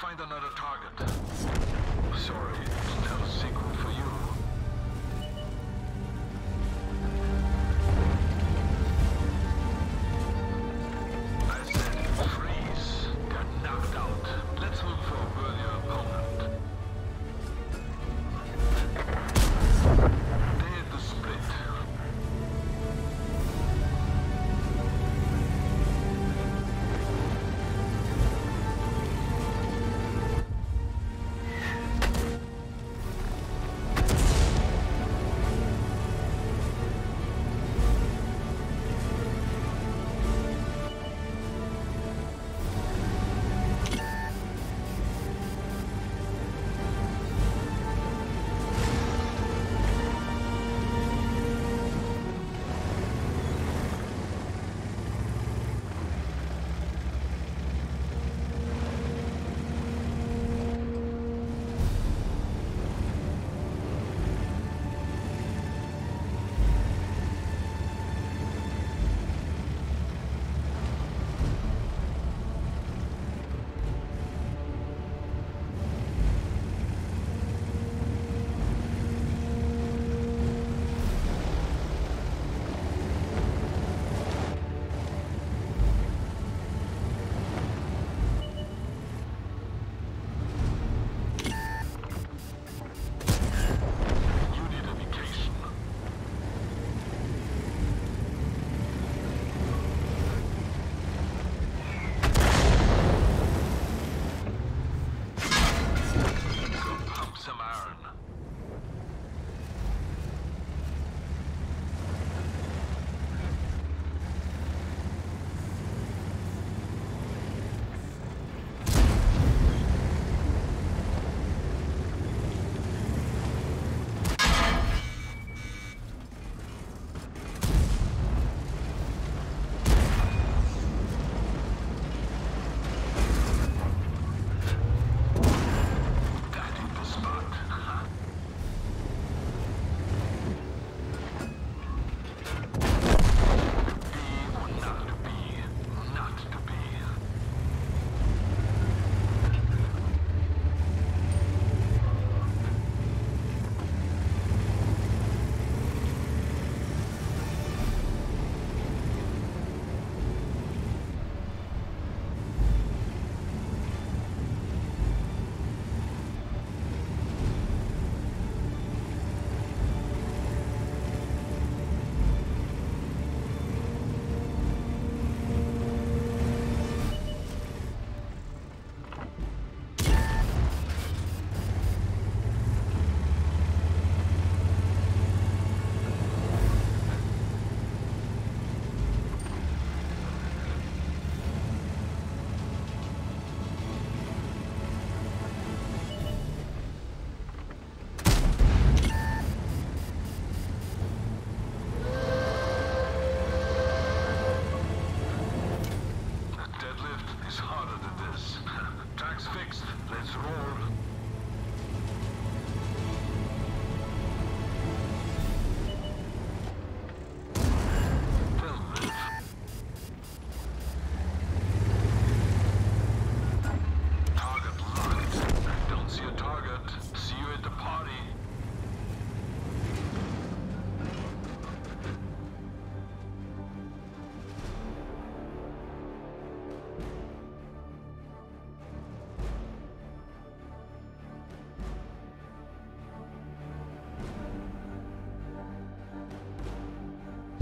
find another target. Sorry, it's no sequel for you.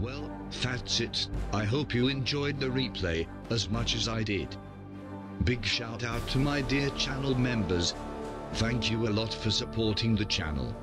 Well, that's it. I hope you enjoyed the replay as much as I did. Big shout out to my dear channel members. Thank you a lot for supporting the channel.